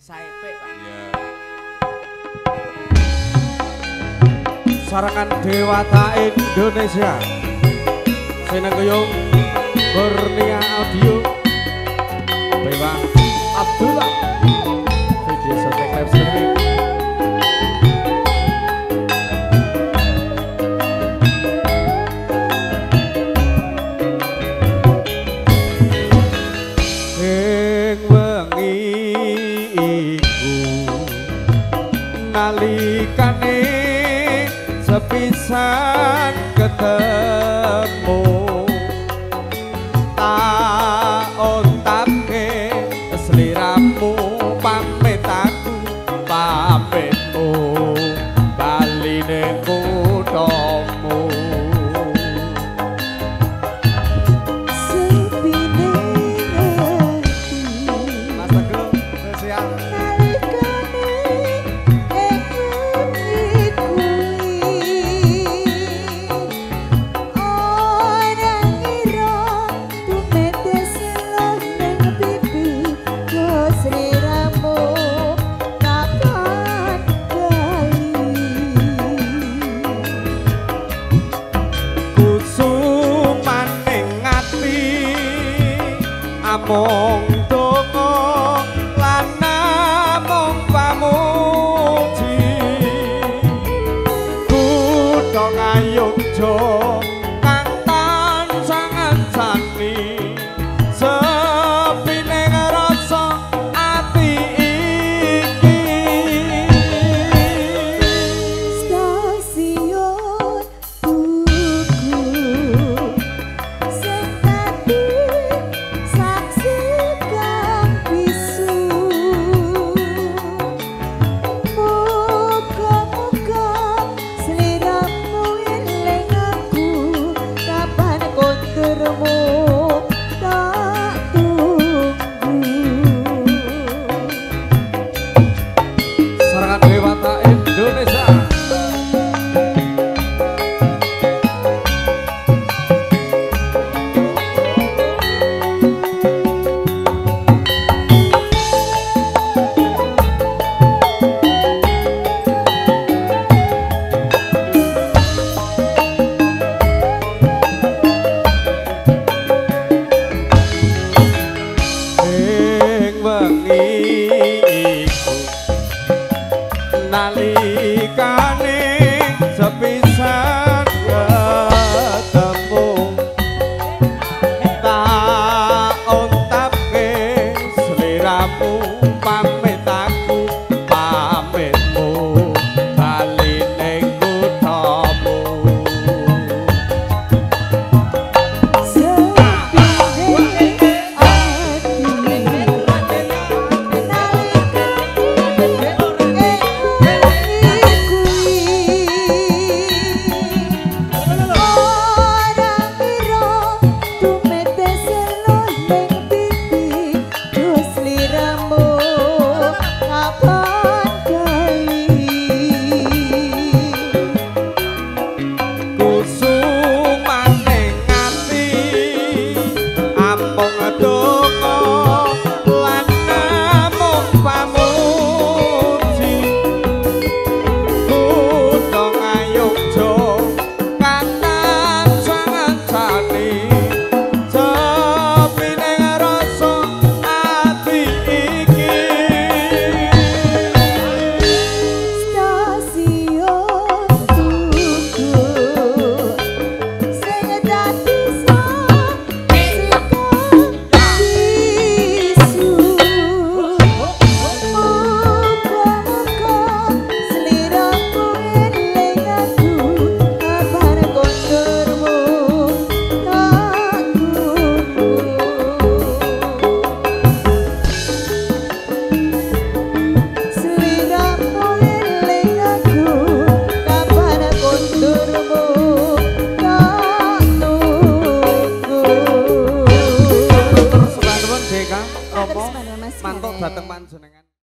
Saepe, Pak. Iya. Sarakan Dewata Indonesia. Sinengkuyung Kurnia Audio. Bebas Abdullah. Video kesan ketemu. Tak ontake sliramu Oh. kamu